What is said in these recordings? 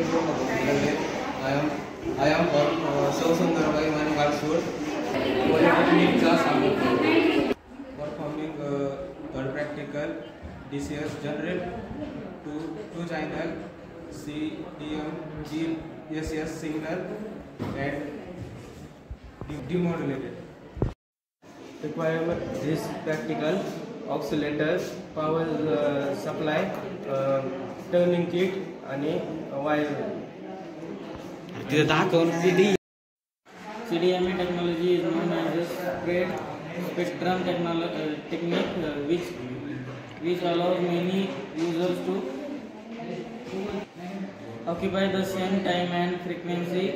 is from our middle name. I am I am from uh, Sausundar by my Garshur. Polytechnic class Performing uh, girl practical DCS generate two two channel C D M G S S signal and demodulated. Requirement this practical oscillator power supply training kit आणि तिथं दाखव ना CDMA technology is known as a spread spectrum technolo- uh, technique uh, which which allows many users to occupy the same time and frequency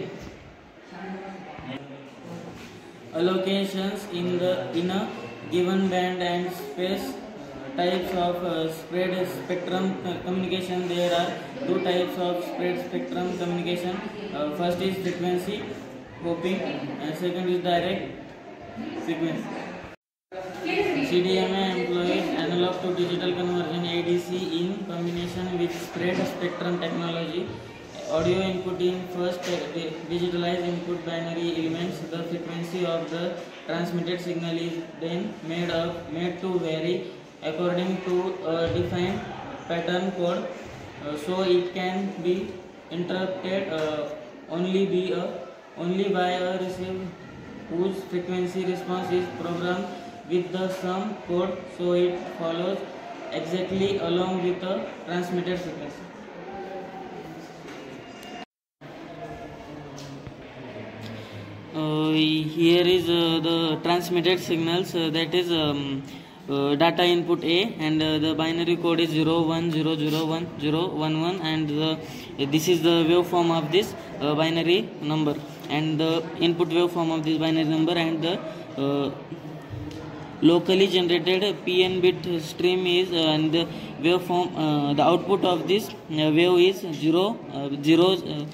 allocations in the in a given band and space types of uh, spread spectrum uh, communication there are two types of spread spectrum communication uh, first is frequency hopping and second is direct frequency CDMA employs analog to digital conversion ADC in combination with spread spectrum technology. Audio input in first uh, digitalized input binary elements. The frequency of the transmitted signal is then made up made to vary according to a defined pattern code, uh, so it can be interrupted uh, only be a only by a receive whose frequency response is programmed with the sum code so it follows exactly along with the transmitted frequency. Uh, here is uh, the transmitted signals uh, that is um, uh, data input A and uh, the binary code is 01001011 and the, this is the waveform of this uh, binary number and the input waveform of this binary number and the uh, locally generated pn bit stream is uh, and the waveform uh, the output of this uh, wave is 0 uh, zeros uh,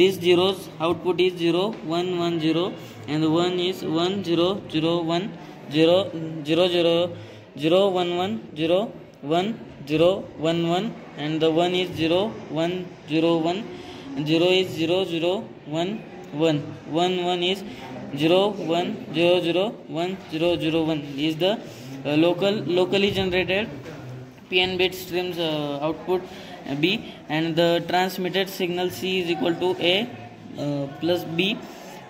this zeros output is 0 1 1 0 and the 1 is 1 0 0 1 0 0 0 0 1 1 0 1 0 1 1 and the 1 is 0 1 0 1 0 is 0 0 1 1 1 1 is 0 1 0 0 1 0 0 1 is the uh, local locally generated pn bit streams uh, output uh, b and the transmitted signal c is equal to a uh, plus b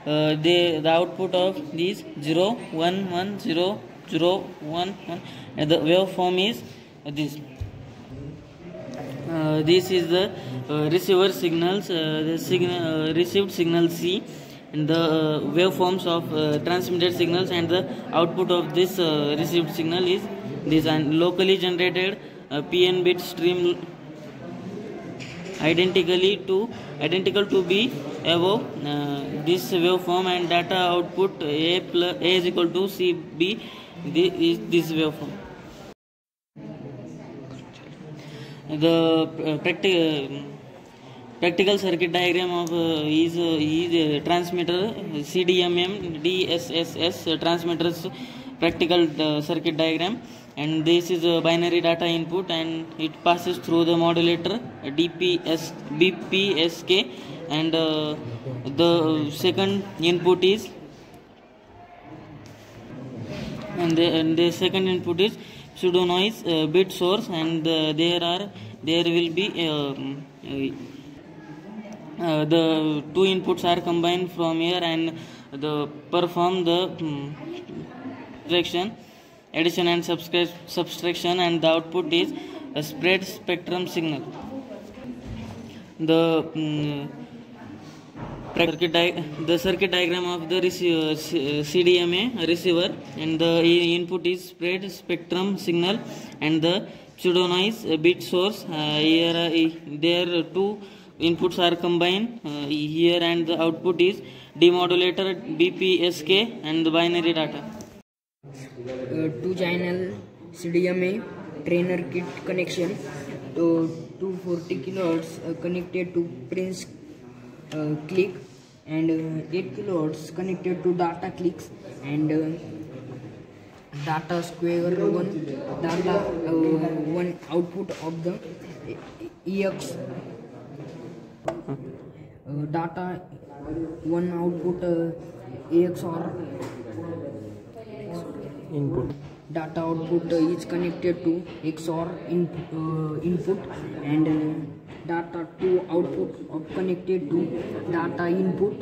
uh, the the output of these 0 1 1 0 0 1 1 and the waveform is this. Uh, this is the uh, receiver signals uh, the signal uh, received signal c and the waveforms of transmitted signals and the output of this received signal is this. And locally generated pn bit stream identically to identical to b above uh, this waveform and data output a plus a is equal to c b this is this waveform. The uh, practical practical circuit diagram of uh, is uh, is uh, transmitter CDMA DSSS uh, transmitters practical circuit diagram and this is a binary data input and it passes through the modulator DPS BPSK and uh, the second input is and the, and the second input is pseudo noise uh, bit source. And uh, there are there will be um, uh, the two inputs are combined from here and the perform the um, subtraction addition and subtraction and the output is a spread spectrum signal. The um, circuit the circuit diagram of the receiver, CDMA receiver and the input is spread spectrum signal and the pseudo noise bit source uh, here uh, there two inputs are combined uh, here and the output is demodulator BPSK and the binary data uh, two channel CDMA trainer kit connection to 240 kilohertz uh, connected to Prince uh, click and uh, 8 kilohertz connected to data clicks and uh, data square one data uh, one output of the EX data one output uh, AXOR input data output uh, is connected to XOR in, uh, input and uh, data 2 output are connected to data input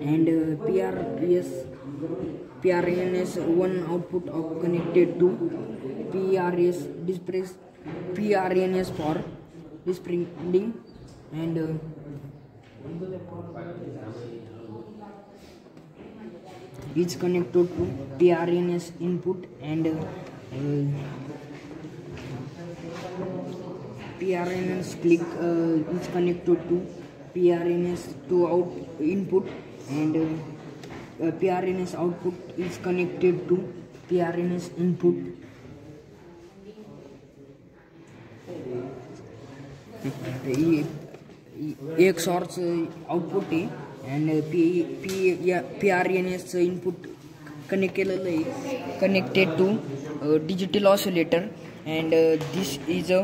and uh, PRS 1 output are connected to PRS display PRNS for disprinting and uh, is connected to PRNS input and uh, PRNS click uh, is connected to PRNS to out input and uh, uh, PRNS output is connected to PRNS input. E- e- XOR's uh, and P P या P R N S input connect केलेलं आहे connected to digital oscillator and this is a